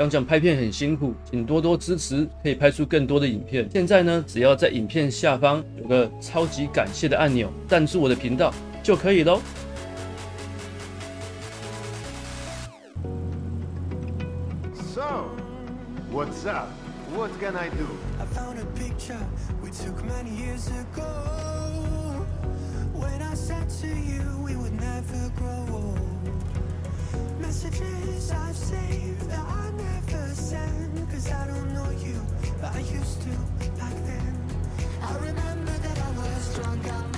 刚讲拍片很辛苦，请多多支持，可以拍出更多的影片。现在呢，只要在影片下方有个超级感谢的按钮，赞助我的频道就可以喽。So, what's up? What can I do? I found a picture we took many years ago. When I said to you we would never grow old. Messages I've saved that I never send. Cause I don't know you, but I used to back then. I remember that I was drunk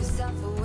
yourself away.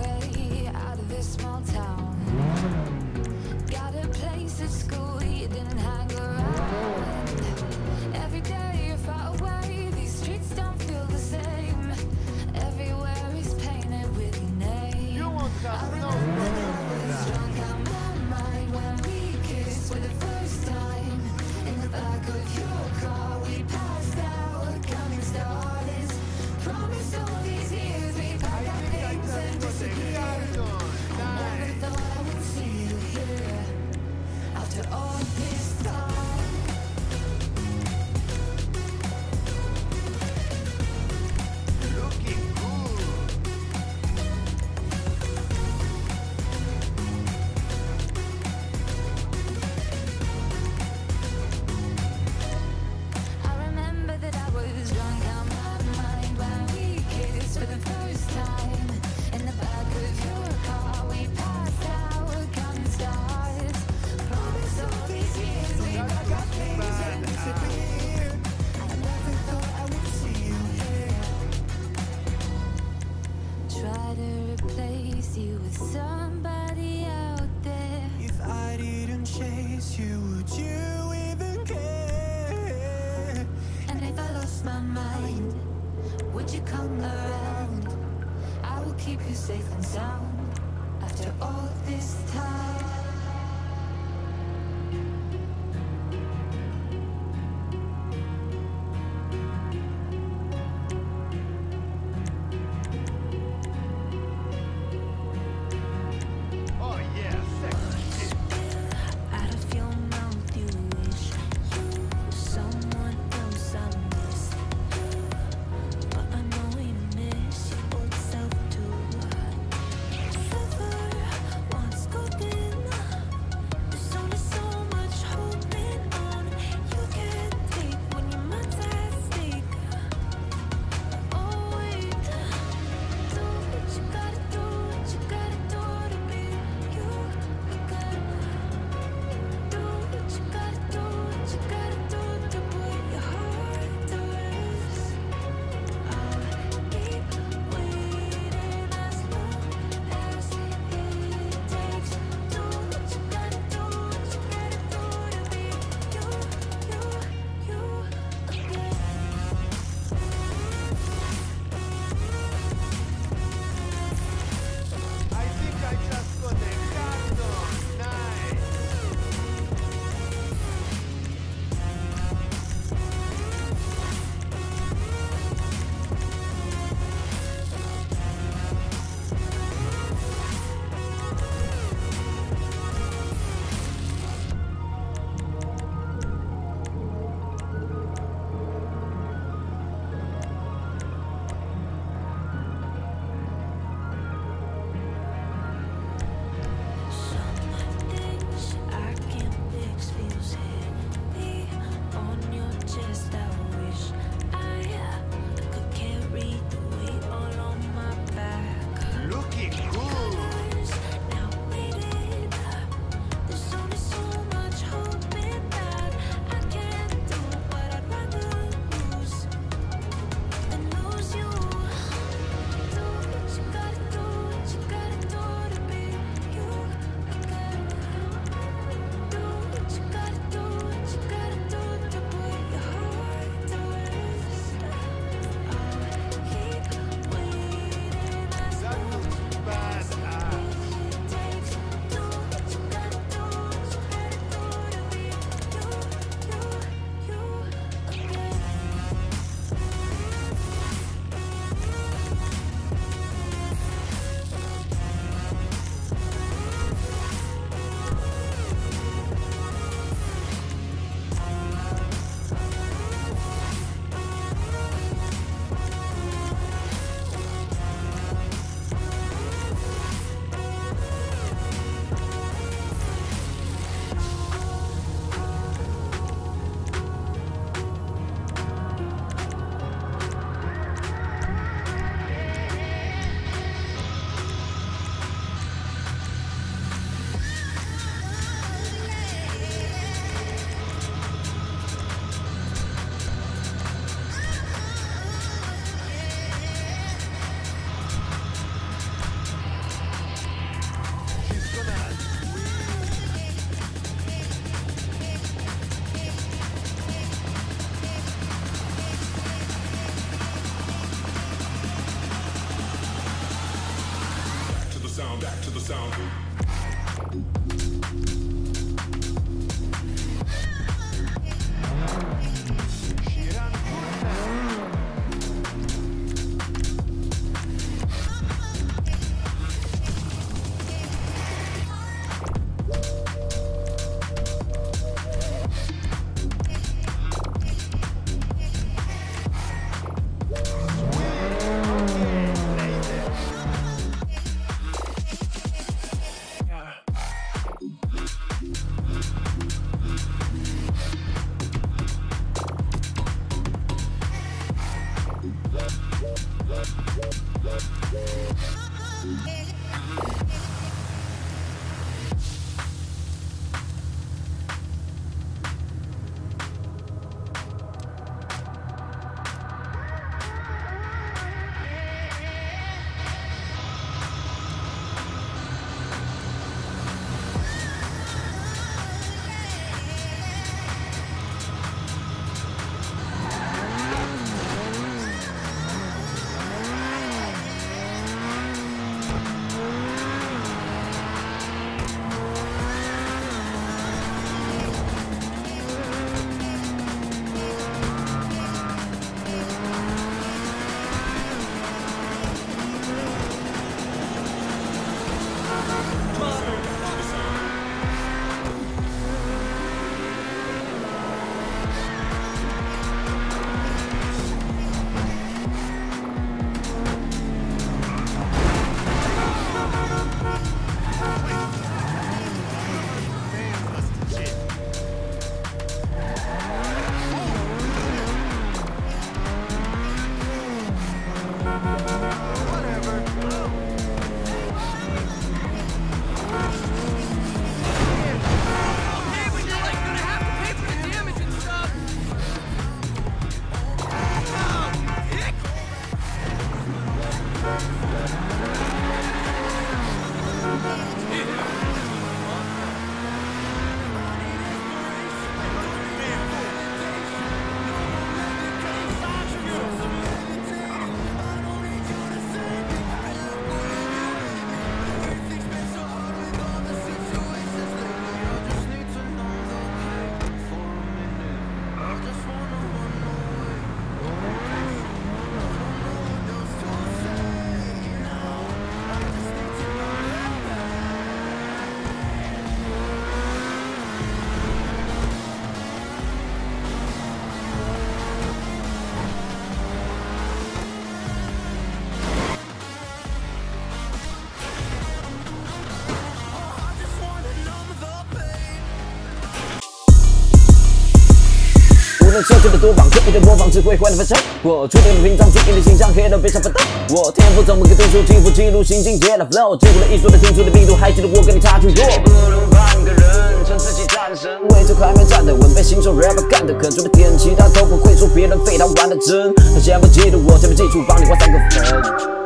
Try to replace you with somebody out there. If I didn't chase you, would you even care? And if I lost my mind, would you come around? I will keep you safe and sound after all this time. Sound, Yeah. 论社会的多榜，刻意的模仿只会坏了分享。我注定了屏障，注定的形象，黑到别想翻档。我天赋怎么个读书，天赋记录新境界的 flow，记录了艺术的听出的密度，还记得我跟你差距多。不如半个人，称自己战神，位置还没站得稳，被新手 rapper 干得狠，除了点其他都不会说别人废，他玩的真。他先不嫉妒我，前面记住帮你画三个粉。